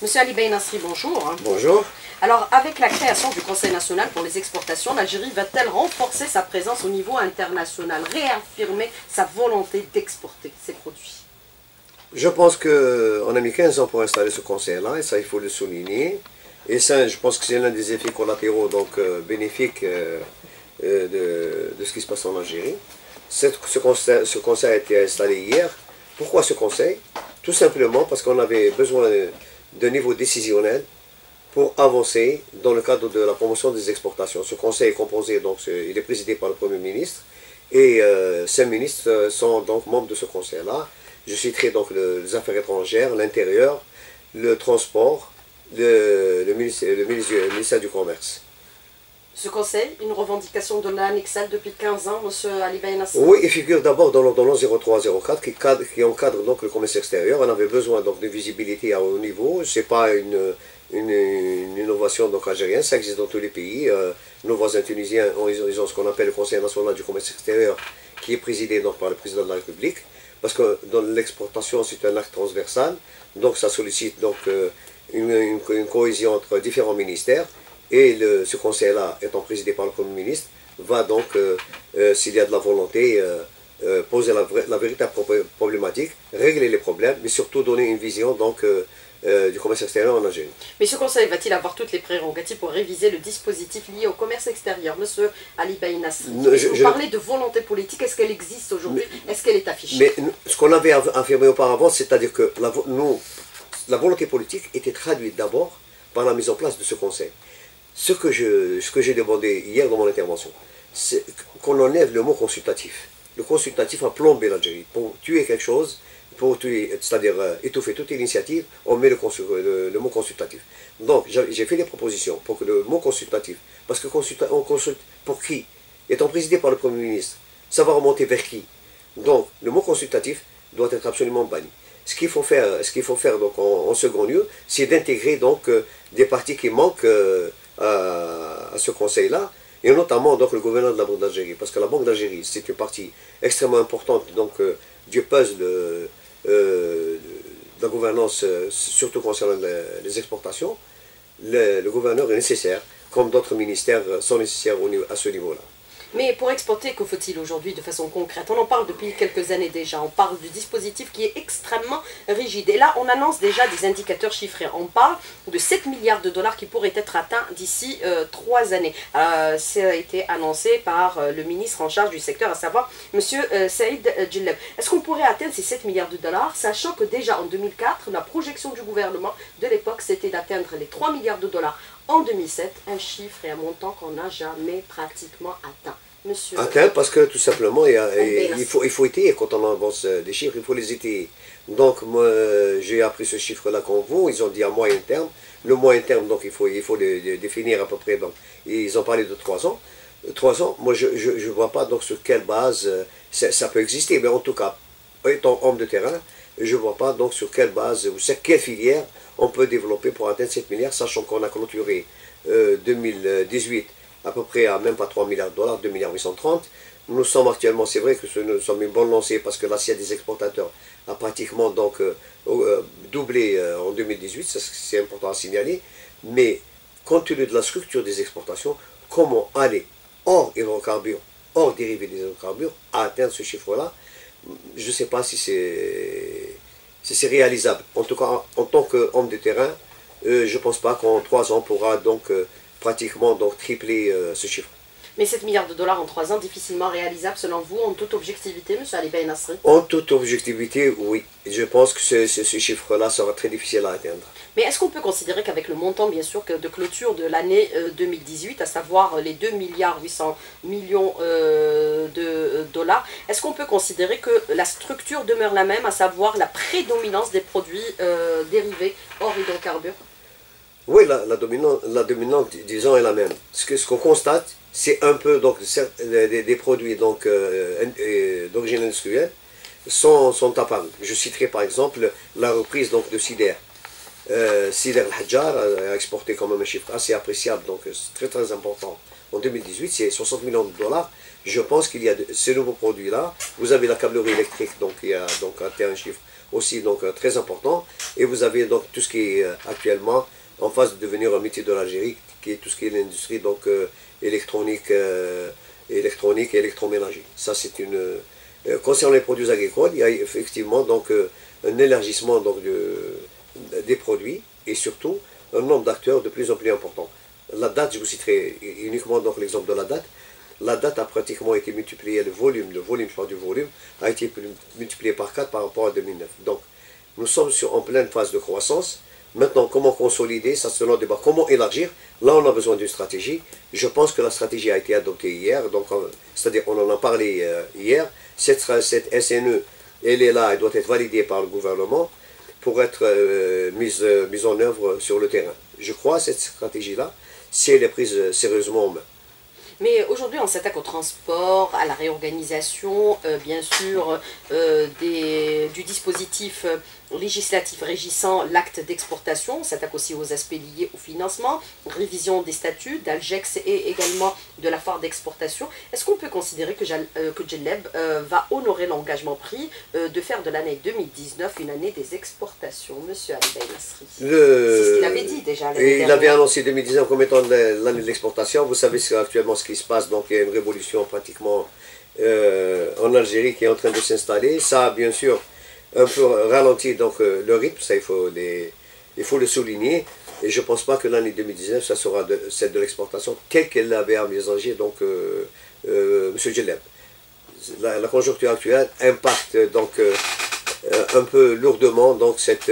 Monsieur Ali Bey Nasri, bonjour. Bonjour. Alors, avec la création du Conseil national pour les exportations, l'Algérie va-t-elle renforcer sa présence au niveau international, réaffirmer sa volonté d'exporter ses produits? Je pense qu'on a mis 15 ans pour installer ce conseil-là, et ça, il faut le souligner. Et ça, je pense que c'est l'un des effets collatéraux donc, euh, bénéfiques euh, euh, de, ce qui se passe en Algérie. ce, conseil, ce conseil a été installé hier. Pourquoi ce conseil? Tout simplement parce qu'on avait besoin d'un niveau décisionnel pour avancer dans le cadre de la promotion des exportations. Ce conseil est composé, donc il est présidé par le Premier ministre et euh, cinq ministres sont donc membres de ce conseil-là. Je citerai donc les affaires étrangères, l'intérieur, le transport, le, ministère, du Commerce. Ce conseil, une revendication de l'ANXL depuis 15 ans, M. Ali Nasser Oui, il figure d'abord dans l'ordonnance 0304 qui, qui encadre donc le commerce extérieur. On avait besoin donc de visibilité à haut niveau. Ce n'est pas une, une, innovation donc algérienne, ça existe dans tous les pays. Euh, nos voisins tunisiens ont, ils ont ce qu'on appelle le Conseil national du commerce extérieur, qui est présidé donc par le président de la République, parce que dans l'exportation c'est un acte transversal, donc ça sollicite donc euh, une, cohésion entre différents ministères, et le, ce conseil-là, étant présidé par le Premier ministre, va donc, euh, s'il y a de la volonté, poser la, la, véritable problématique, régler les problèmes, mais surtout donner une vision donc euh, du commerce extérieur en Algérie. Mais ce conseil va-t-il avoir toutes les prérogatives pour réviser le dispositif lié au commerce extérieur? Monsieur Ali Baïnas, vous parlez de volonté politique, est-ce qu'elle existe aujourd'hui? Est-ce qu'elle est affichée? Mais ce qu'on avait affirmé auparavant, c'est-à-dire que la, nous, la volonté politique était traduite d'abord par la mise en place de ce conseil. Ce que j'ai demandé hier dans mon intervention, c'est qu'on enlève le mot consultatif. Le consultatif a plombé l'Algérie. Pour tuer quelque chose, pour c'est-à-dire euh, étouffer toute initiative, on met le, mot consultatif. Donc j'ai fait des propositions pour que le mot consultatif, parce que on consulte pour qui? Étant présidé par le Premier ministre, ça va remonter vers qui? Donc le mot consultatif doit être absolument banni. Ce qu'il faut faire, ce faut faire donc en, second lieu, c'est d'intégrer donc euh, des partis qui manquent euh, à, ce conseil-là, et notamment donc le gouverneur de la Banque d'Algérie, parce que la Banque d'Algérie c'est une partie extrêmement importante donc du puzzle euh, de la gouvernance, euh, surtout concernant les, exportations, le, gouverneur est nécessaire, comme d'autres ministères sont nécessaires à ce niveau-là. Mais pour exporter, que faut-il aujourd'hui de façon concrète? On en parle depuis quelques années déjà. On parle du dispositif qui est extrêmement rigide. Et là, on annonce déjà des indicateurs chiffrés. On parle de 7 milliards de dollars qui pourraient être atteints d'ici euh, 3 années. Euh, ça a été annoncé par euh, le ministre en charge du secteur, à savoir M. Euh, Saïd Djelleb. Est-ce qu'on pourrait atteindre ces 7 milliards de dollars, sachant que déjà en 2004, la projection du gouvernement de l'époque, c'était d'atteindre les 3 milliards de dollars en 2007, un chiffre et un montant qu'on n'a jamais pratiquement atteint. Monsieur atteint parce que tout simplement, il, faut, il faut étayer quand on avance euh, des chiffres, il faut les étayer. Donc moi, j'ai appris ce chiffre-là comme vous, ils ont dit à moyen terme. Le moyen terme, donc il faut, il faut le, définir à peu près. Donc, ils ont parlé de trois ans. Trois ans, moi je ne vois pas donc sur quelle base euh, ça, peut exister, mais en tout cas, étant homme de terrain, je ne vois pas donc sur quelle base ou sur quelle filière on peut développer pour atteindre 7 milliards, sachant qu'on a clôturé 2018 euh, à peu près à même pas 3 milliards de dollars, 2 milliards 830. Nous sommes actuellement, c'est vrai que nous sommes une bonne lancée parce que l'assiette des exportateurs a pratiquement donc euh, euh, doublé en 2018, c'est important à signaler, mais compte tenu de la structure des exportations, comment aller hors hydrocarbures, hors dérivés des hydrocarbures, à atteindre ce chiffre-là, je ne sais pas si c'est c'est réalisable. En tout cas, en, tant qu'homme de terrain, euh, je ne pense pas qu'en trois ans, on pourra donc euh, pratiquement tripler euh, ce chiffre. Mais 7 milliards de dollars en 3 ans, difficilement réalisable selon vous, en toute objectivité, M. Ali Nasri? En toute objectivité, oui. Je pense que ce, ce, chiffre-là sera très difficile à atteindre. Mais est-ce qu'on peut considérer qu'avec le montant, bien sûr, de clôture de l'année 2018, euh, à savoir les 2 milliards 800 millions euh, de euh, dollars, est-ce qu'on peut considérer que la structure demeure la même, à savoir la prédominance des produits dérivés hors hydrocarbures? Oui, la, la, dominante, la dominante, disons, est la même. Ce qu'on ce qu'on constate, c'est un peu donc des, produits donc euh, d'origine industrielle sont, sont apparus. Je citerai par exemple la reprise donc de Sider. Euh, Sider a exporté quand même un chiffre assez appréciable, donc très très important. En 2018, c'est 60 millions de dollars. Je pense qu'il y a de, ces nouveaux produits-là. Vous avez la câblerie électrique, donc il y a donc un chiffre aussi donc très important. Et vous avez donc tout ce qui est actuellement en phase de devenir un métier de l'Algérie, qui est tout ce qui est l'industrie donc électronique, électronique et électroménager. Ça c'est une concernant les produits agricoles, il y a effectivement donc un élargissement donc de, des produits et surtout un nombre d'acteurs de plus en plus important. La date, je vous citerai uniquement l'exemple de la date. La date a pratiquement été multipliée, le volume, le volume, je du volume, a été multiplié par 4 par rapport à 2009. Donc, nous sommes en pleine phase de croissance. Maintenant, comment consolider Ça, c'est le débat. Comment élargir? Là, on a besoin d'une stratégie. Je pense que la stratégie a été adoptée hier. Euh, c'est-à-dire qu'on en a parlé euh, hier. Cette, SNE, elle est là, elle doit être validée par le gouvernement pour être euh, mise, mise en œuvre sur le terrain. Je crois à cette stratégie-là si elle est prise sérieusement en main. Mais aujourd'hui, on s'attaque au transport, à la réorganisation, bien sûr, du dispositif législatif régissant l'acte d'exportation, s'attaque aussi aux aspects liés au financement, révision des statuts d'Algex et également de la foire d'exportation. Est-ce qu'on peut considérer que, euh, que euh, va honorer l'engagement pris euh, de faire de l'année 2019 une année des exportations, Monsieur Ali Nasri? C'est ce qu'il avait dit déjà. Et il avait annoncé 2019 comme étant l'année de l'exportation. Vous savez actuellement ce qui se passe, donc il y a une révolution pratiquement en Algérie qui est en train de s'installer. Ça, bien sûr, un peu ralenti donc, euh, le rythme, ça il faut, il faut le souligner. Et je ne pense pas que l'année 2019, ça sera celle de l'exportation telle qu'elle l'avait envisagé donc, euh, euh, M. Geleb. La, conjoncture actuelle impacte donc un peu lourdement donc, cette,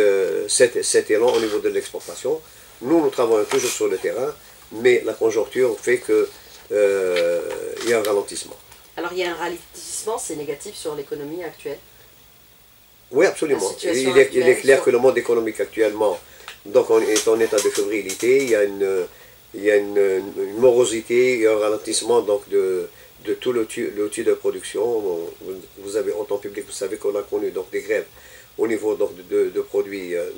cet élan au niveau de l'exportation. Nous, nous travaillons toujours sur le terrain, mais la conjoncture fait qu'il y a un ralentissement. Alors il y a un ralentissement, c'est négatif sur l'économie actuelle? Oui, absolument. Il est, clair que le monde économique actuellement donc on est en état de fébrilité, il y a une, il y a une, morosité, et un ralentissement donc de, de tout l'outil de production. Vous avez en tant public, vous savez qu'on a connu donc des grèves au niveau donc, de, de produits, euh,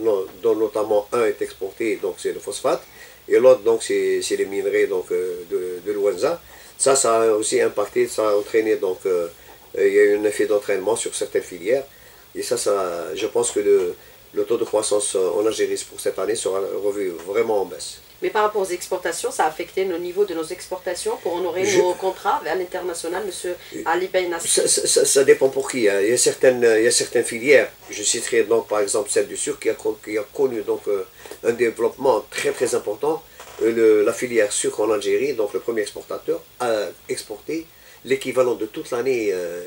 dont notamment un est exporté, donc c'est le phosphate, et l'autre donc c'est les minerais donc, euh, de, de Luanza. Ça, ça a aussi impacté, ça a entraîné donc, euh, il y a eu un effet d'entraînement sur certaines filières. Et ça, ça je pense que le, le taux de croissance en Algérie pour cette année sera revu vraiment en baisse. Mais par rapport aux exportations, ça a affecté le niveau de nos exportations pour honorer nos contrats à l'international, M. Ali Ben ça, ça, ça, dépend pour qui. Hein. Il, y a certaines, il y a certaines filières, je citerai donc par exemple celle du sucre qui a, qui a connu donc, euh, un développement très très important. Euh, la filière sucre en Algérie, donc le premier exportateur, a exporté l'équivalent de toute l'année euh,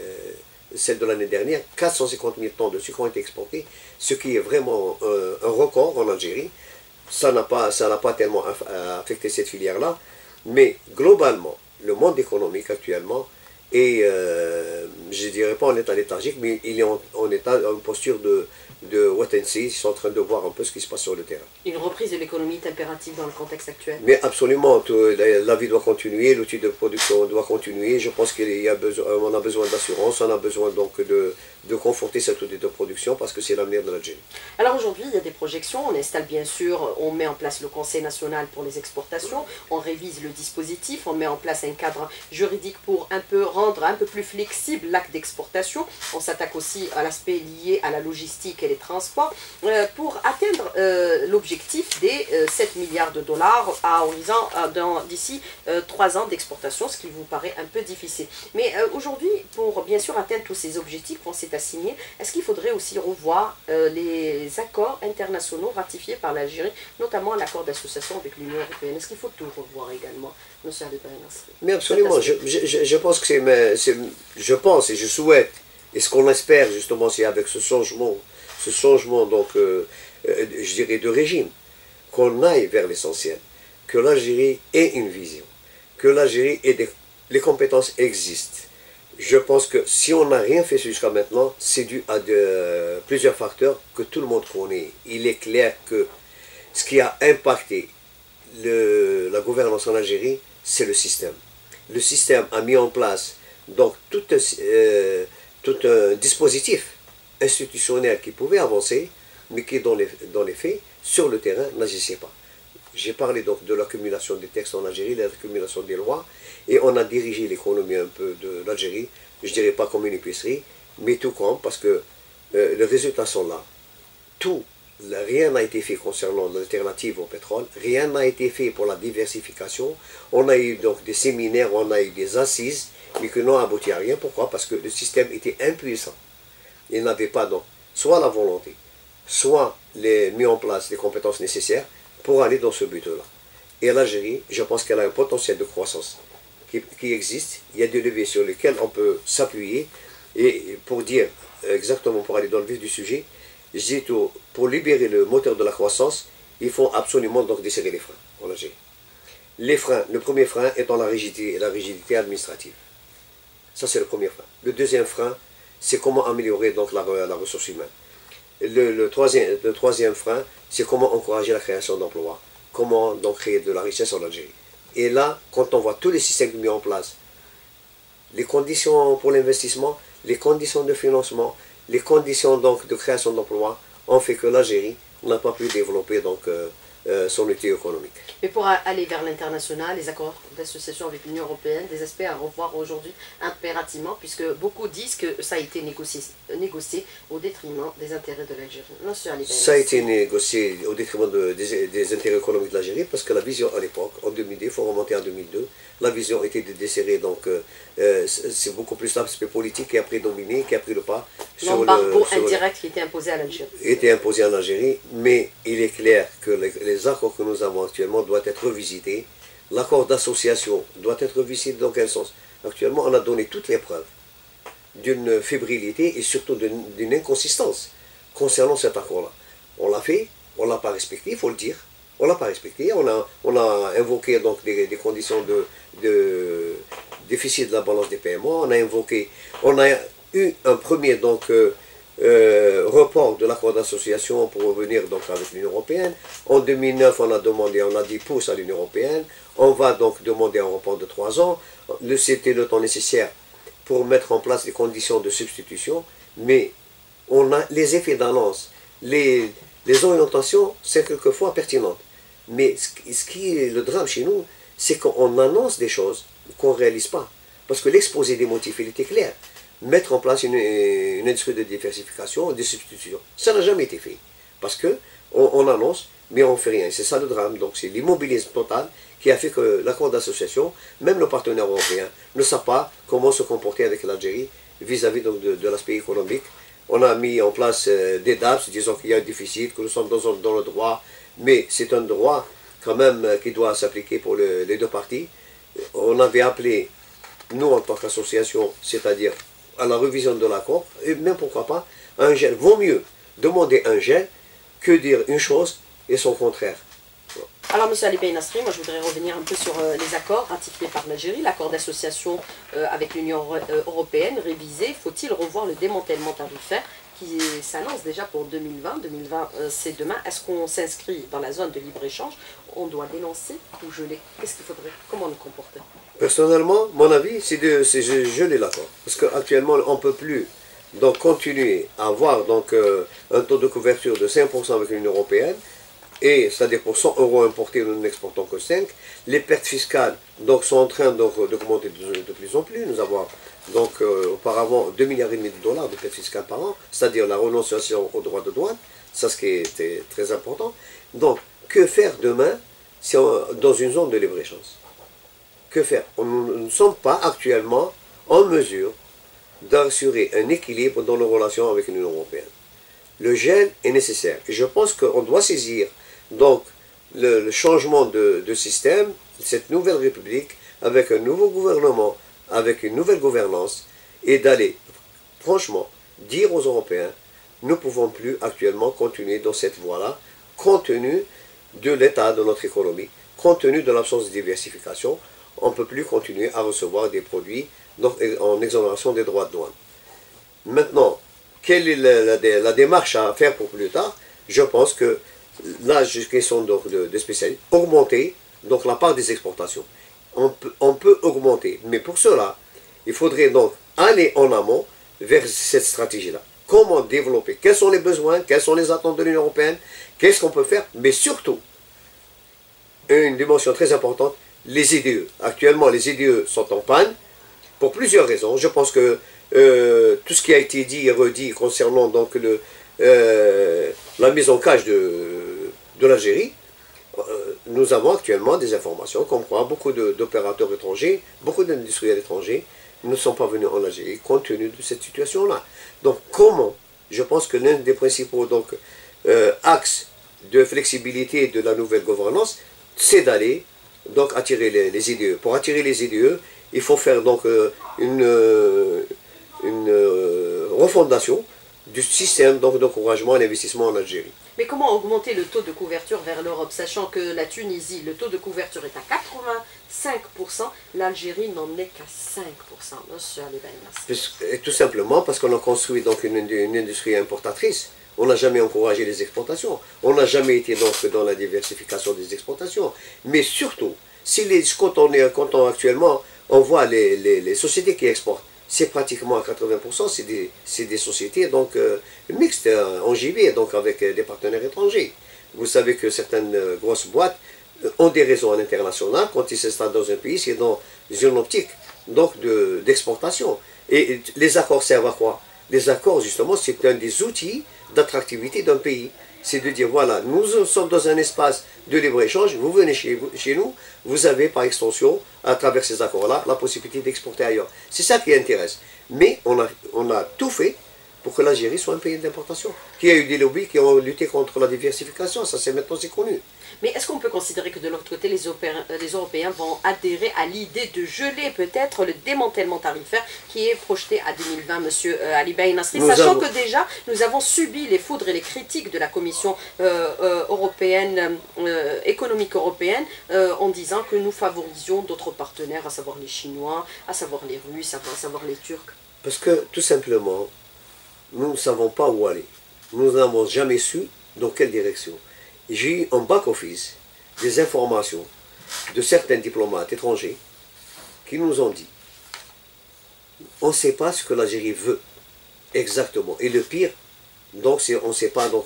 celle de l'année dernière, 450 000 tonnes de sucre ont été exportés, ce qui est vraiment euh, un record en Algérie. Ça n'a pas, pas tellement affecté cette filière-là, mais globalement, le monde économique actuellement est, euh, je ne dirais pas en état léthargique, mais il est en, en état, en posture de, de what ils sont en train de voir un peu ce qui se passe sur le terrain. Une reprise de l'économie est impérative dans le contexte actuel Mais absolument, la, vie doit continuer, l'outil de production doit continuer. Je pense qu'on a besoin, a besoin d'assurance, on a besoin donc de, de conforter cet outil de production parce que c'est l'avenir de l'Algérie. Alors aujourd'hui, il y a des projections, on installe bien sûr, on met en place le Conseil national pour les exportations, on révise le dispositif, on met en place un cadre juridique pour un peu rendre un peu plus flexible l'acte d'exportation. On s'attaque aussi à l'aspect lié à la logistique et transports euh, pour atteindre euh, l'objectif des 7 euh, milliards de dollars à horizon d'ici 3 ans d'exportation, ce qui vous paraît un peu difficile. Mais aujourd'hui, pour bien sûr atteindre tous ces objectifs, on s'est assigné, est-ce qu'il faudrait aussi revoir les accords internationaux ratifiés par l'Algérie, notamment l'accord d'association avec l'Union européenne? Est-ce qu'il faut tout revoir également, Mais absolument, je, je, je, pense que c'est, je pense et je souhaite, et ce qu'on espère justement, c'est avec ce changement ce changement, donc, euh, euh, je dirais, de régime, qu'on aille vers l'essentiel, que l'Algérie ait une vision, que l'Algérie ait. Les compétences existent. Je pense que si on n'a rien fait jusqu'à maintenant, c'est dû à de, plusieurs facteurs que tout le monde connaît. Il est clair que ce qui a impacté la gouvernance en Algérie, c'est le système. Le système a mis en place donc euh, tout un dispositif institutionnel qui pouvait avancer, mais qui, dans les, faits, sur le terrain, n'agissait pas. J'ai parlé donc de l'accumulation des textes en Algérie, l'accumulation des lois, et on a dirigé l'économie un peu de l'Algérie, je dirais pas comme une épicerie, mais tout comme, parce que euh, les résultats sont là. Tout, rien n'a été fait concernant l'alternative au pétrole, rien n'a été fait pour la diversification. On a eu donc des séminaires, on a eu des assises, mais qui n'ont abouti à rien. Pourquoi? Parce que le système était impuissant. Il n'avait pas donc soit la volonté, soit les, mis en place les compétences nécessaires pour aller dans ce but-là. Et l'Algérie, je pense qu'elle a un potentiel de croissance qui, existe. Il y a des leviers sur lesquels on peut s'appuyer. Et pour dire exactement, pour aller dans le vif du sujet, je dis pour libérer le moteur de la croissance, il faut absolument donc desserrer les freins en Algérie. Les freins, le premier frein étant la rigidité, la rigidité administrative. Ça, c'est le premier frein. Le deuxième frein, c'est comment améliorer donc la, ressource humaine. Le, troisième, frein, c'est comment encourager la création d'emplois. Comment donc créer de la richesse en Algérie. Et là, quand on voit tous les systèmes mis en place, les conditions pour l'investissement, les conditions de financement, les conditions de création d'emplois ont fait que l'Algérie n'a pas pu développer donc, euh, euh, son outil économique. Mais pour aller vers l'international, les accords d'association avec l'Union européenne, des aspects à revoir aujourd'hui impérativement, puisque beaucoup disent que ça a été négocié, négocié au détriment des intérêts de l'Algérie. Ça a été négocié au détriment des, intérêts économiques de l'Algérie, parce que la vision à l'époque, en 2002, il faut remonter en 2002, la vision était de desserrer, donc euh, c'est beaucoup plus l'aspect politique qui a prédominé, qui a pris le pas sur L'embargo indirect qui était imposé à l'Algérie. Était imposé en Algérie, mais il est clair que les les accords que nous avons actuellement doivent être revisités. L'accord d'association doit être revisité dans quel sens? Actuellement, on a donné toutes les preuves d'une fébrilité et surtout d'une inconsistance concernant cet accord-là. On l'a fait, on ne l'a pas respecté, il faut le dire. On ne l'a pas respecté. On a, on a invoqué donc des, conditions de, de, déficit de la balance des paiements. On a invoqué, on a eu un premier donc euh, euh, report de l'accord d'association pour revenir donc avec l'Union Européenne. En 2009, on a demandé, on a dit pouce à l'Union Européenne. On va donc demander un report de trois ans. C'était le temps nécessaire pour mettre en place les conditions de substitution, mais on a les effets d'annonce, les, les orientations, c'est quelquefois pertinent. Mais ce qui est le drame chez nous, c'est qu'on annonce des choses qu'on ne réalise pas. Parce que l'exposé des motifs, il était clair mettre en place une, industrie de diversification, de substitution. Ça n'a jamais été fait. Parce que on, annonce, mais on ne fait rien. C'est ça le drame. Donc c'est l'immobilisme total qui a fait que l'accord d'association, même nos partenaires européens, ne savent pas comment se comporter avec l'Algérie vis-à-vis de, l'aspect économique. On a mis en place euh, des DAPS, disons qu'il y a un déficit, que nous sommes dans, le droit, mais c'est un droit quand même euh, qui doit s'appliquer pour les deux parties. On avait appelé, nous en tant qu'association, c'est-à-dire à la révision de l'accord, et même pourquoi pas, un gel. Vaut mieux demander un gel que dire une chose et son contraire. Alors, M. Ali Nasri, moi je voudrais revenir un peu sur euh, les accords ratifiés par l'Algérie, l'accord d'association euh, avec l'Union euh, européenne révisé. Faut-il revoir le démantèlement tarifaire qui s'annonce déjà pour 2020 2020, c'est demain. Est-ce qu'on s'inscrit dans la zone de libre-échange On doit dénoncer ou geler Qu'est-ce qu'il faudrait? Comment nous comporter? Personnellement, mon avis, c'est de geler l'accord. Parce qu'actuellement, on ne peut plus donc, continuer à avoir donc, euh, un taux de couverture de 5% avec l'Union Européenne, et c'est-à-dire pour 100 euros importés, nous n'exportons que 5. Les pertes fiscales donc, sont en train d'augmenter de, de, plus en plus. Nous avons donc, euh, auparavant 2 milliards de dollars de pertes fiscales par an, c'est-à-dire la renonciation aux droits de douane, ça ce qui était très important. Donc, que faire demain si dans une zone de libre-échange? Que faire? Nous ne sommes pas actuellement en mesure d'assurer un équilibre dans nos relations avec l'Union européenne. Le gel est nécessaire. Je pense qu'on doit saisir donc le, changement de, système, cette nouvelle république, avec un nouveau gouvernement, avec une nouvelle gouvernance, et d'aller franchement dire aux Européens, nous ne pouvons plus actuellement continuer dans cette voie-là, compte tenu de l'état de notre économie, compte tenu de l'absence de diversification, on ne peut plus continuer à recevoir des produits en exonération des droits de douane. Maintenant, quelle est la, démarche à faire pour plus tard? Je pense que là, question de, de spécialistes, augmenter donc la part des exportations. On peut augmenter, mais pour cela, il faudrait donc aller en amont vers cette stratégie-là. Comment développer? Quels sont les besoins? Quelles sont les attentes de l'Union européenne? Qu'est-ce qu'on peut faire? Mais surtout, une dimension très importante, les IDE. Actuellement, les IDE sont en panne. pour plusieurs raisons. Je pense que euh, tout ce qui a été dit et redit concernant donc euh, la mise en cage de, de l'Algérie, euh, nous avons actuellement des informations comme quoi beaucoup d'opérateurs étrangers, beaucoup d'industriels étrangers ne sont pas venus en Algérie compte tenu de cette situation-là. Donc comment Je pense que l'un des principaux donc, axes de flexibilité de la nouvelle gouvernance, c'est d'aller donc attirer les, les, IDE. Pour attirer les IDE, il faut faire donc une, une euh, refondation du système d'encouragement à l'investissement en Algérie. Mais comment augmenter le taux de couverture vers l'Europe, sachant que la Tunisie, le taux de couverture est à 85%, l'Algérie n'en est qu'à 5%, monsieur Et Tout simplement parce qu'on a construit donc une, industrie importatrice. On n'a jamais encouragé les exportations. On n'a jamais été dans la diversification des exportations. Mais surtout, si les, quand, on est, quand on, actuellement, on voit les sociétés qui exportent, c'est pratiquement à 80%, c'est des, des, sociétés donc, euh, mixtes, euh, en JV, donc avec euh, des partenaires étrangers. Vous savez que certaines grosses boîtes ont des réseaux à l'international. Quand ils s'installent dans un pays, c'est dans une optique d'exportation. Et les accords servent à quoi? Les accords, justement, c'est un des outils d'attractivité d'un pays c'est de dire, voilà, nous sommes dans un espace de libre-échange, vous venez chez, nous, vous avez par extension, à travers ces accords-là, la possibilité d'exporter ailleurs. C'est ça qui intéresse. Mais on a, on a tout fait pour que l'Algérie soit un pays d'importation. Qui a eu des lobbies qui ont lutté contre la diversification, ça c'est maintenant c'est connu. Mais est-ce qu'on peut considérer que de l'autre côté, les, les, Européens vont adhérer à l'idée de geler peut-être le démantèlement tarifaire qui est projeté à 2020, Monsieur euh, Ali Nasri, sachant que déjà nous avons subi les foudres et les critiques de la Commission euh, euh, européenne, économique européenne, en disant que nous favorisions d'autres partenaires, à savoir les Chinois, à savoir les Russes, à savoir les Turcs. Parce que tout simplement, nous ne savons pas où aller. Nous n'avons jamais su dans quelle direction. J'ai eu en back-office des informations de certains diplomates étrangers qui nous ont dit on ne sait pas ce que l'Algérie veut exactement. Et le pire, donc, on ne sait pas donc,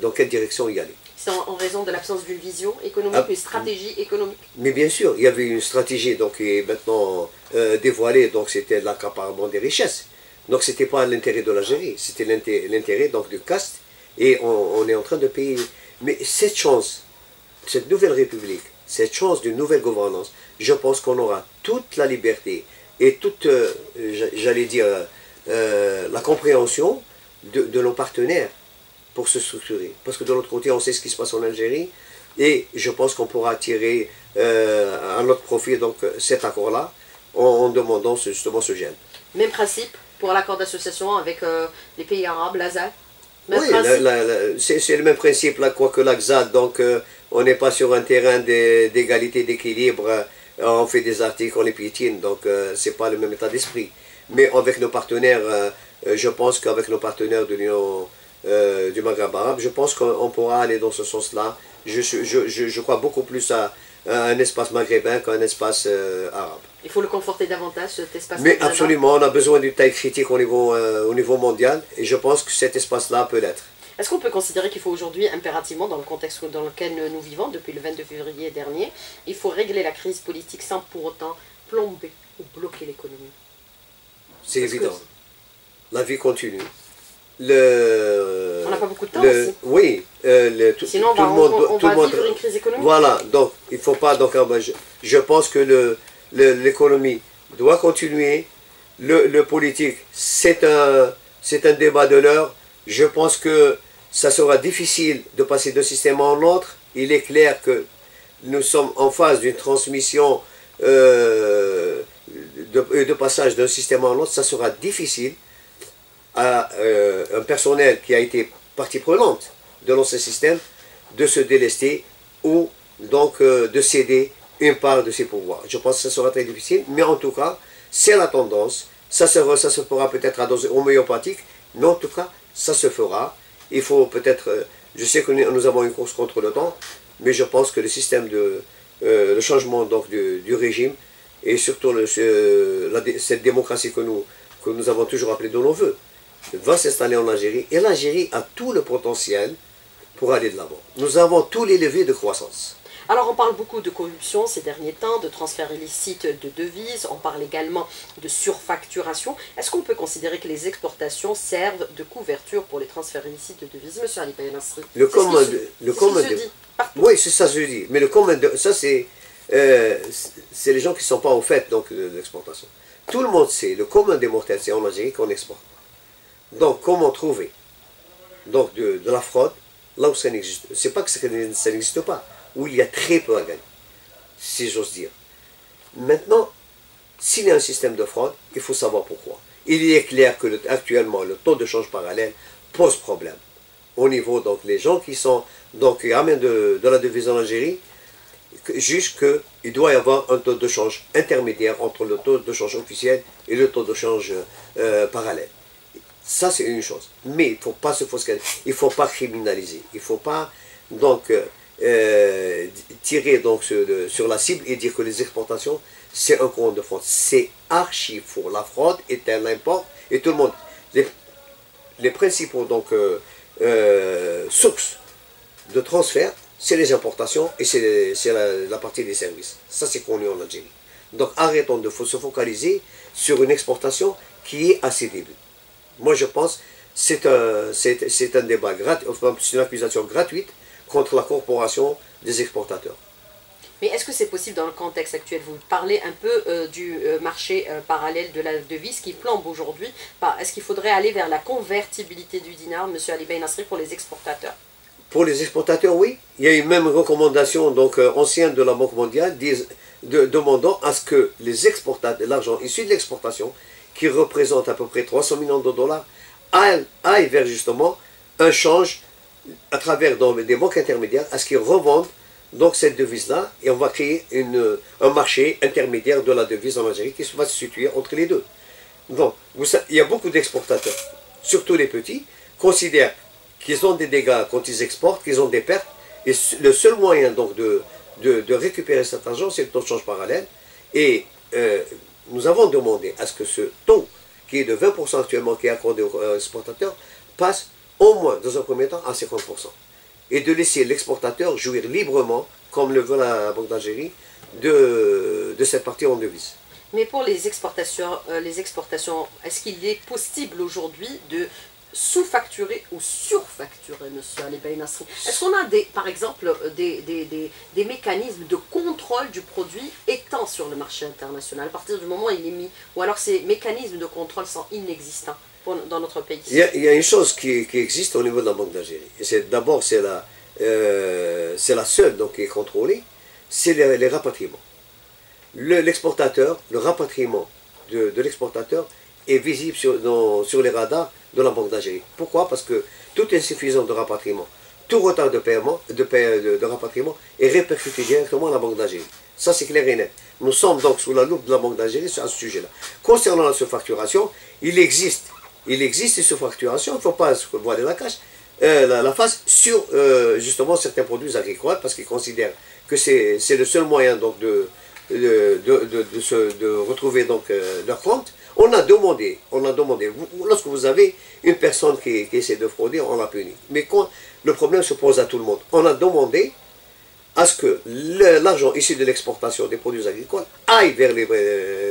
dans quelle direction y aller. C'est en, raison de l'absence d'une vision économique, ah, une stratégie économique Mais bien sûr, il y avait une stratégie donc, qui est maintenant euh, dévoilée, donc c'était l'accaparement des richesses. Donc ce n'était pas l'intérêt de l'Algérie, c'était l'intérêt donc du caste. Et on, est en train de payer. Mais cette chance, cette nouvelle république, cette chance d'une nouvelle gouvernance, je pense qu'on aura toute la liberté et toute, euh, j'allais dire, euh, la compréhension de, nos partenaires pour se structurer. Parce que de l'autre côté, on sait ce qui se passe en Algérie. Et je pense qu'on pourra tirer euh, à notre profit donc, cet accord-là en, demandant justement ce gène. Même principe pour l'accord d'association avec euh, les pays arabes, Oui, c'est le même principe, là, quoique l'AZAD, donc euh, on n'est pas sur un terrain d'égalité, d'équilibre, euh, on fait des articles, on les piétine, donc c'est pas le même état d'esprit. Mais avec nos partenaires, je pense qu'avec nos partenaires de l'Union du Maghreb arabe, je pense qu'on pourra aller dans ce sens-là. Je, je, je, je, crois beaucoup plus à, un espace maghrébin qu'un espace arabe. Il faut le conforter davantage, cet espace. Mais absolument, on a besoin d'une taille critique au niveau, euh, au niveau mondial, et je pense que cet espace-là peut l'être. Est-ce qu'on peut considérer qu'il faut aujourd'hui impérativement, dans le contexte dans lequel nous vivons depuis le 22 février dernier, il faut régler la crise politique sans pour autant plomber ou bloquer l'économie? C'est évident. La vie continue. Le, on n'a pas beaucoup de temps aussi. Oui. Euh, Sinon, on, va, le monde, on, va vivre une crise économique. Voilà, donc il ne faut pas... Donc, ah, ben, je pense que le, l'économie doit continuer. Le, politique, c'est un, un débat de l'heure. Je pense que ça sera difficile de passer d'un système à l'autre. Il est clair que nous sommes en phase d'une transmission euh, de, passage d'un système à l'autre. Ça sera difficile à euh, un personnel qui a été partie prenante de l'ancien système de se délester ou donc euh, de céder une part de ses pouvoirs. Je pense que ce sera très difficile, mais en tout cas, c'est la tendance. Ça, se fera peut-être à dose homéopathique, mais en tout cas, ça se fera. Il faut peut-être... Euh, je sais que nous avons une course contre le temps, mais je pense que le système de... Euh, le changement donc, du, régime et surtout le, cette démocratie que nous, que nous avons toujours appelée de nos voeux va s'installer en Algérie et l'Algérie a tout le potentiel pour aller de l'avant. Nous avons tous les leviers de croissance. Alors on parle beaucoup de corruption ces derniers temps, de transfert illicite de devises, on parle également de surfacturation. Est-ce qu'on peut considérer que les exportations servent de couverture pour les transferts illicites de devises Monsieur Ali Le commun le commun Oui, c'est ça que je dis. Mais le commun ça c'est euh, c'est les gens qui ne sont pas au fait donc, de l'exportation. Tout le monde sait, le commun des mortels, c'est en Algérie qu'on exporte. Donc, comment trouver? Donc, de, la fraude là où ça n'existe C'est pas que ça n'existe pas, où il y a très peu à gagner, si j'ose dire. Maintenant, s'il y a un système de fraude, il faut savoir pourquoi. Il est clair que actuellement, le taux de change parallèle pose problème. Au niveau, donc, les gens qui sont, donc, de, la devise en Algérie, juge qu'il doit y avoir un taux de change intermédiaire entre le taux de change officiel et le taux de change euh, parallèle. Ça, c'est une chose. Mais il ne faut pas se fausser. Il ne faut pas criminaliser. Il ne faut pas donc euh, euh, tirer donc sur, la cible et dire que les exportations, c'est un compte de fraude. C'est archi faux. La fraude est un import et tout le monde. Les, les principaux donc, sources de transfert, c'est les importations et c'est la, partie des services. Ça, c'est connu en Algérie. Donc arrêtons de se focaliser sur une exportation qui est à ses débuts. Moi, je pense c'est un, c'est un débat gratuit, c'est une accusation gratuite contre la corporation des exportateurs. Mais est-ce que c'est possible dans le contexte actuel? Vous parlez un peu euh, du euh, marché euh, parallèle de la devise qui flambe aujourd'hui. Est-ce qu'il faudrait aller vers la convertibilité du dinar, M. Ali Nasri, pour les exportateurs? Pour les exportateurs, oui. Il y a une même recommandation donc, ancienne de la Banque mondiale demandant à ce que les exportateurs, l'argent issu de l'exportation, qui représente à peu près 300 millions de dollars, aille, vers justement un change à travers des banques intermédiaires à ce qu'ils revendent donc cette devise-là et on va créer une, un marché intermédiaire de la devise en Algérie qui va se situer entre les deux. Donc, vous il y a beaucoup d'exportateurs, surtout les petits, considèrent qu'ils ont des dégâts quand ils exportent, qu'ils ont des pertes. Et le seul moyen donc de, de, récupérer cet argent, c'est le taux de change parallèle. Et euh, nous avons demandé à ce que ce taux, qui est de 20% actuellement, qui est accordé aux exportateurs, passe au moins, dans un premier temps, à 50%. Et de laisser l'exportateur jouir librement, comme le veut la Banque d'Algérie, de, cette partie en devise. Mais pour les exportations, euh, exportations est-ce qu'il est possible aujourd'hui de sous-facturé ou surfacturé, monsieur Ali Nasri? Est-ce qu'on a, des, par exemple, euh, des, des, des, mécanismes de contrôle du produit étant sur le marché international? À partir du moment où il est mis Ou alors ces mécanismes de contrôle sont inexistants? Dans notre pays il y, a, une chose qui, existe au niveau de la Banque d'Algérie. D'abord, c'est la, euh, la seule donc, qui est contrôlée, c'est les, rapatriements. L'exportateur, le, rapatriement de, l'exportateur est visible sur, les radars de la Banque d'Algérie. Pourquoi? Parce que toute insuffisance de rapatriement, tout retard de paiement, de, rapatriement est répercuté directement à la Banque d'Algérie. Ça, c'est clair et net. Nous sommes donc sous la loupe de la Banque d'Algérie sur ce sujet-là. Concernant la surfacturation, il existe, il existe une surfacturation, il ne faut pas se voiler la, cache, euh, la, face sur euh, justement certains produits agricoles parce qu'ils considèrent que c'est le seul moyen donc de, de, de, de retrouver donc, euh, leur compte. On a demandé, on a demandé, lorsque vous avez une personne qui, essaie de frauder, on la punit. Mais quand le problème se pose à tout le monde, on a demandé à ce que l'argent issu de l'exportation des produits agricoles aille vers les,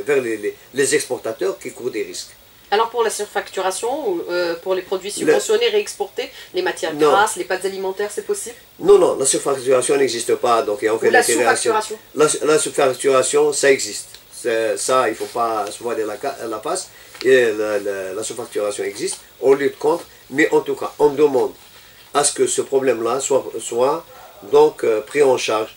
vers les, exportateurs qui courent des risques. Alors pour la surfacturation, euh, pour les produits subventionnés, réexportés, les matières grasses, les pâtes alimentaires, c'est possible? Non, non, la surfacturation n'existe pas, donc il n'y a aucun la sous-facturation la, la surfacturation, ça existe. Ça, il ne faut pas se voir la, la face. Et la, la, surfacturation existe, on lutte contre, mais en tout cas, on demande à ce que ce problème-là soit, soit donc euh, pris en charge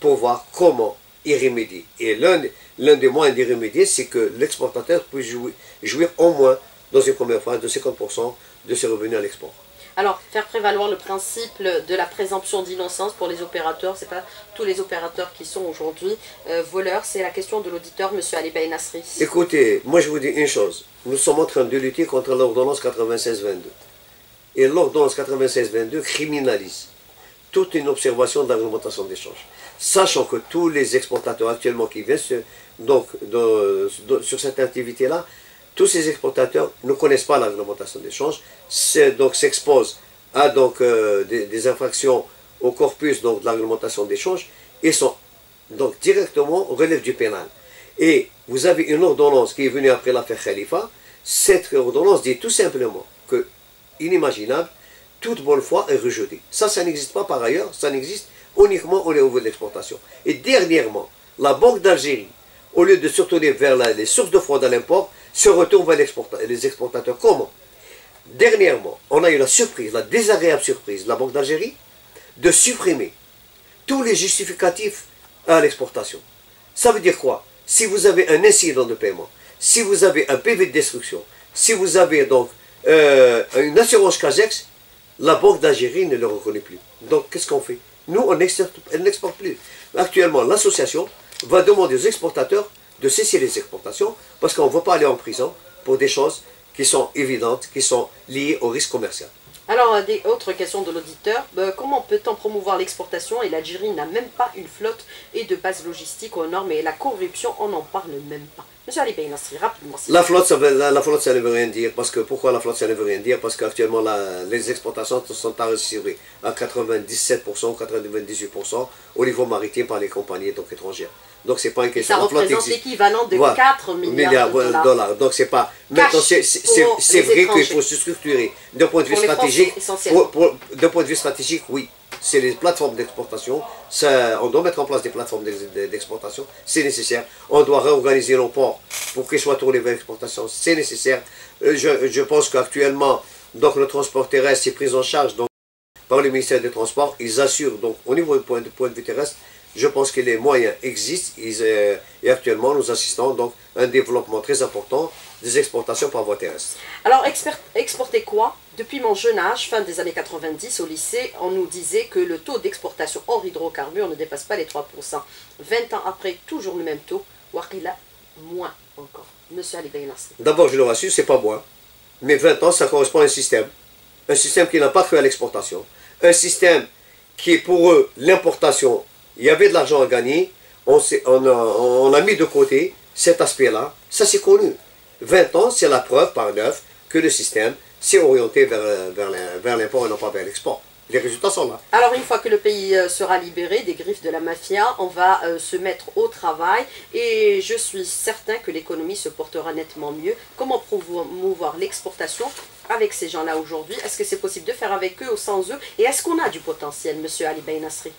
pour voir comment y. Et l'un des moyens d'y remédier, c'est que l'exportateur puisse jouir, jouir au moins, dans une première phase, de 50% de ses revenus à l'export. Alors, faire prévaloir le principe de la présomption d'innocence pour les opérateurs, c'est pas tous les opérateurs qui sont aujourd'hui euh, voleurs, c'est la question de l'auditeur, M. Ali Bey Nasri. Écoutez, moi je vous dis une chose, nous sommes en train de lutter contre l'ordonnance 96-22. Et l'ordonnance 96-22 criminalise toute une observation d'augmentation d'échange. Sachant que tous les exportateurs actuellement qui viennent sur cette activité-là tous ces exportateurs ne connaissent pas la réglementation d'échange, donc s'exposent à euh, des, infractions au corpus de la réglementation d'échange ils sont donc directement relève du pénal. Et vous avez une ordonnance qui est venue après l'affaire Khalifa. Cette ordonnance dit tout simplement que, inimaginable, toute bonne foi est rejetée. Ça, ça n'existe pas par ailleurs, ça n'existe uniquement au niveau de l'exportation. Et dernièrement, la Banque d'Algérie, au lieu de se retourner vers les sources de fraude à l'import, se retourne vers les exportateurs. Comment? Dernièrement, on a eu la surprise, la désagréable surprise de la Banque d'Algérie de supprimer tous les justificatifs à l'exportation. Ça veut dire quoi? Si vous avez un incident de paiement, si vous avez un PV de destruction, si vous avez donc euh, une assurance CASEX, la Banque d'Algérie ne le reconnaît plus. Donc qu'est-ce qu'on fait? Nous, on n'exporte plus. Actuellement, l'association va demander aux exportateurs de cesser les exportations parce qu'on ne va pas aller en prison pour des choses qui sont évidentes, qui sont liées au risque commercial. Alors, euh, des autres questions de l'auditeur. Euh, comment peut-on promouvoir l'exportation et l'Algérie n'a même pas une flotte et de base logistique aux normes et la corruption, on n'en parle même pas. La flotte, ça veut, la, flotte, ça ne veut rien dire. Parce que, pourquoi la flotte, ça ne veut rien dire? Parce qu'actuellement, les exportations sont enregistrées à 97% ou 98% au niveau maritime par les compagnies donc, étrangères. Donc c'est pas une question. Ça représente l'équivalent de 4 milliards, de dollars. Donc c'est pas. Maintenant c'est vrai qu'il faut se structurer d'un point de vue stratégique. Point de vue stratégique, oui. C'est les plateformes d'exportation. On doit mettre en place des plateformes d'exportation. C'est nécessaire. On doit réorganiser nos ports pour qu'ils soient tournés vers l'exportation. C'est nécessaire. Euh, je, pense qu'actuellement, donc le transport terrestre est pris en charge donc, par le ministère des Transports. Ils assurent donc au niveau du point de, point de vue terrestre je pense que les moyens existent euh, et actuellement nous assistons donc à un développement très important des exportations par voie terrestre. Alors exporter quoi? Depuis mon jeune âge, fin des années 90 au lycée, on nous disait que le taux d'exportation hors hydrocarbures ne dépasse pas les 3%. 20 ans après, toujours le même taux, Wakila, moins encore. Monsieur Ali D'abord, je le rassure, c'est pas moins. Mais 20 ans, ça correspond à un système. Un système qui n'a pas cru à l'exportation. Un système qui est pour eux l'importation il y avait de l'argent à gagner, on, a, mis de côté cet aspect-là, ça c'est connu. 20 ans, c'est la preuve par neuf que le système s'est orienté vers, vers l'import et non pas vers l'export. Les résultats sont là. Alors une fois que le pays euh, sera libéré des griffes de la mafia, on va euh, se mettre au travail et je suis certain que l'économie se portera nettement mieux. Comment promouvoir l'exportation avec ces gens-là aujourd'hui? Est-ce que c'est possible de faire avec eux ou sans eux? Et est-ce qu'on a du potentiel, Monsieur Ali Nasri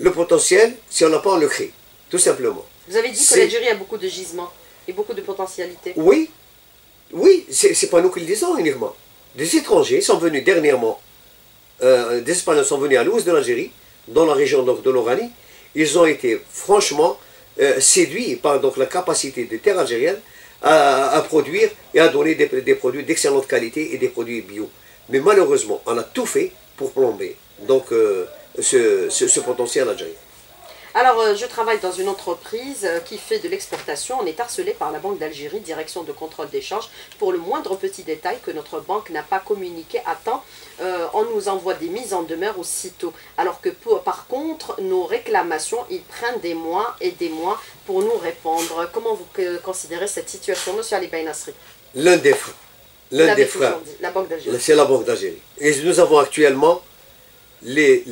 le potentiel, si on n'a pas, on le crée. Tout simplement. Vous avez dit que l'Algérie a beaucoup de gisements et beaucoup de potentialités. Oui, oui, c'est pas nous qui le disons uniquement. Des étrangers sont venus dernièrement, euh, des Espagnols sont venus à l'ouest de l'Algérie, dans la région de l'Oranie. Ils ont été franchement euh, séduits par donc, la capacité des terres algériennes à, produire et à donner des, produits d'excellente qualité et des produits bio. Mais malheureusement, on a tout fait pour plomber. Donc, euh, ce, potentiel algérien. Alors, euh, je travaille dans une entreprise euh, qui fait de l'exportation. On est harcelé par la Banque d'Algérie, direction de contrôle d'échange, pour le moindre petit détail que notre banque n'a pas communiqué à temps. Euh, on nous envoie des mises en demeure aussitôt. Alors que par contre, nos réclamations, ils prennent des mois et des mois pour nous répondre. Comment vous considérez cette situation, monsieur Ali Baynasri L'un des, l'un des frères, la Banque d'Algérie. C'est la Banque d'Algérie. Et nous avons actuellement les,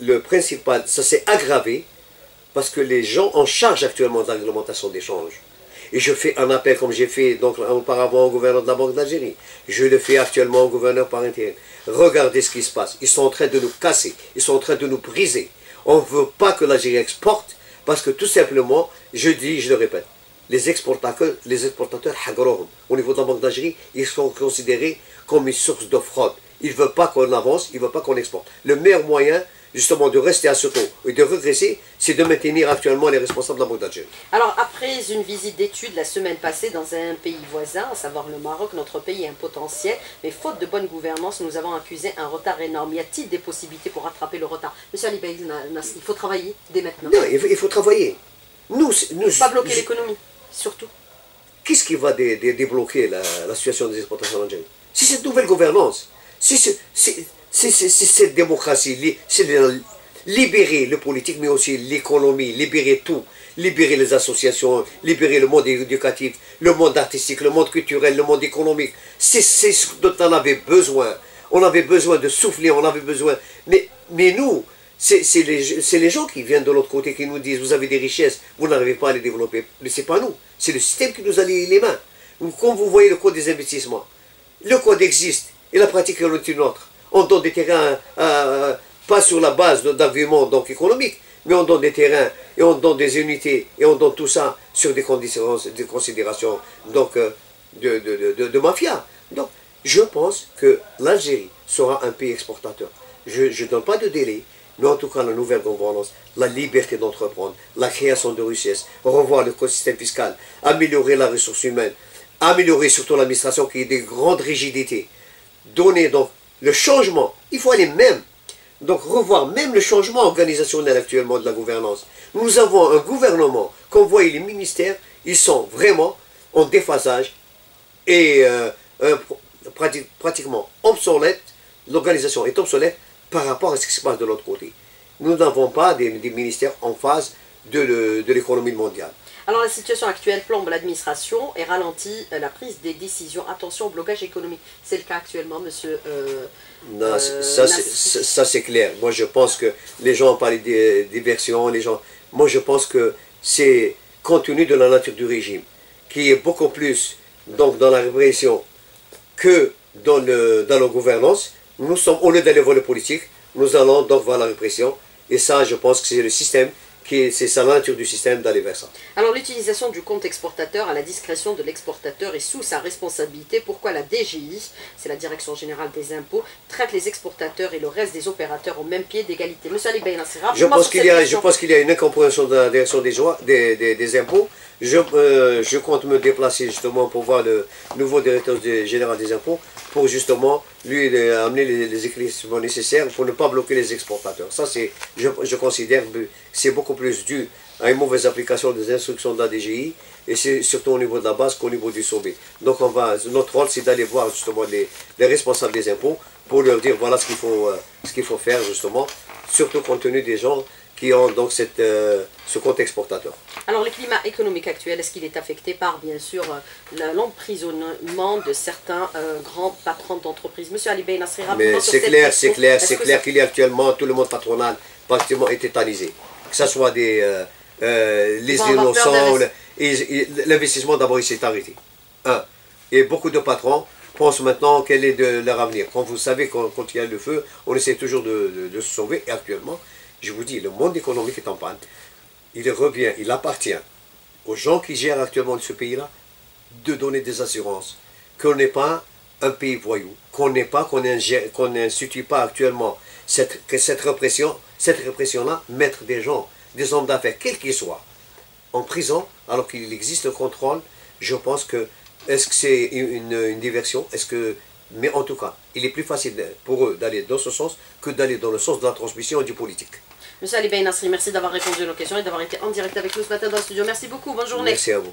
le principal, ça s'est aggravé parce que les gens en charge actuellement de la réglementation d'échange. Et je fais un appel comme j'ai fait donc auparavant au gouverneur de la Banque d'Algérie. Je le fais actuellement au gouverneur par intérim. Regardez ce qui se passe. Ils sont en train de nous casser. Ils sont en train de nous briser. On ne veut pas que l'Algérie exporte parce que tout simplement, je dis, je le répète, les exportateurs, les exportateurs au niveau de la Banque d'Algérie, ils sont considérés comme une source de fraude. Il ne veut pas qu'on avance, il ne veut pas qu'on exporte. Le meilleur moyen, justement, de rester à ce taux et de regresser, c'est de maintenir actuellement les responsables de la Banque d'Algérie. Alors, après une visite d'études la semaine passée dans un pays voisin, à savoir le Maroc, notre pays a un potentiel, mais faute de bonne gouvernance, nous avons accusé un retard énorme. Y a-t-il des possibilités pour rattraper le retard? Monsieur Ali il faut travailler dès maintenant. Non, il faut, travailler. Nous, nous, pas bloquer l'économie, surtout. Qu'est-ce qui va débloquer la, la situation des exportations en Algérie C'est cette nouvelle gouvernance c'est cette démocratie, c'est libérer le politique, mais aussi l'économie, libérer tout, libérer les associations, libérer le monde éducatif, le monde artistique, le monde culturel, le monde économique. C'est ce dont on avait besoin. On avait besoin de souffler, on avait besoin. Mais, mais nous, c'est les, les, gens qui viennent de l'autre côté qui nous disent vous avez des richesses, vous n'arrivez pas à les développer. Mais ce n'est pas nous, c'est le système qui nous a lié les mains. Comme vous voyez le code des investissements, le code existe et la pratique est une autre. On donne des terrains euh, pas sur la base d'arguments donc économiques, mais on donne des terrains et on donne des unités et on donne tout ça sur des, conditions, des considérations donc, euh, de, de, de, mafia. Donc, je pense que l'Algérie sera un pays exportateur. Je ne donne pas de délai, mais en tout cas la nouvelle gouvernance, la liberté d'entreprendre, la création de richesses, revoir le système fiscal, améliorer la ressource humaine, améliorer surtout l'administration qui est des grandes rigidités, donner donc le changement, il faut aller même donc revoir même le changement organisationnel actuellement de la gouvernance. Nous avons un gouvernement, qu'on voit les ministères, ils sont vraiment en déphasage et euh, pratiquement obsolète. L'organisation est obsolète par rapport à ce qui se passe de l'autre côté. Nous n'avons pas des, ministères en phase de l'économie mondiale. Alors la situation actuelle plombe l'administration et ralentit euh, la prise des décisions. Attention au blocage économique. C'est le cas actuellement, monsieur. Euh, non, euh, ça c'est clair. Moi je pense que les gens ont parlé des diversions, les gens. Moi je pense que c'est compte tenu de la nature du régime, qui est beaucoup plus donc dans la répression que dans, le, dans la gouvernance. Nous sommes, au lieu d'aller voir le politique, nous allons donc voir la répression. Et ça, je pense que c'est le système c'est sa nature du système d'aller vers ça. Alors l'utilisation du compte exportateur à la discrétion de l'exportateur est sous sa responsabilité. Pourquoi la DGI, c'est la Direction Générale des Impôts, traite les exportateurs et le reste des opérateurs au même pied d'égalité? Monsieur Ali je pense qu'il y a, Je pense qu'il y a une incompréhension de la Direction des, des, des, impôts. Je, euh, je, compte me déplacer justement pour voir le nouveau directeur général des impôts pour justement lui amener les, les éclaircissements nécessaires pour ne pas bloquer les exportateurs. Ça, c'est, je, considère que c'est beaucoup plus dû à une mauvaise application des instructions de la DGI et c'est surtout au niveau de la base qu'au niveau du sommet. Donc on va, notre rôle c'est d'aller voir justement les, les, responsables des impôts pour leur dire voilà ce qu'il faut, euh, ce qu'il faut faire justement, surtout compte tenu des gens qui ont donc cette, euh, ce compte exportateur. Alors le climat économique actuel, est-ce qu'il est affecté par bien sûr euh, l'emprisonnement de certains euh, grands patrons d'entreprise Monsieur Ali Bey Mais c'est clair, c'est clair, c'est clair qu'il y a actuellement tout le monde patronal pratiquement est tétanisé. Que ce soit des, les innocents, l'investissement d'abord il s'est arrêté. Un. Et beaucoup de patrons pensent maintenant quel est de leur avenir. Quand vous savez, quand, il y a le feu, on essaie toujours de, de se sauver. Et actuellement, je vous dis, le monde économique est en panne. Il revient, il appartient aux gens qui gèrent actuellement ce pays-là de donner des assurances. Qu'on n'est pas un pays voyou, qu'on n'est pas, qu'on n'institue pas actuellement cette, que cette répression, cette répression-là, mettre des gens, des hommes d'affaires, quels qu'ils soient, en prison, alors qu'il existe le contrôle, je pense que, est-ce que c'est une, diversion? Mais en tout cas, il est plus facile pour eux d'aller dans ce sens que d'aller dans le sens de la transmission du politique. Monsieur Ali Nasri, merci d'avoir répondu à nos questions et d'avoir été en direct avec nous ce matin dans le studio. Merci beaucoup, bonne journée. Merci à vous.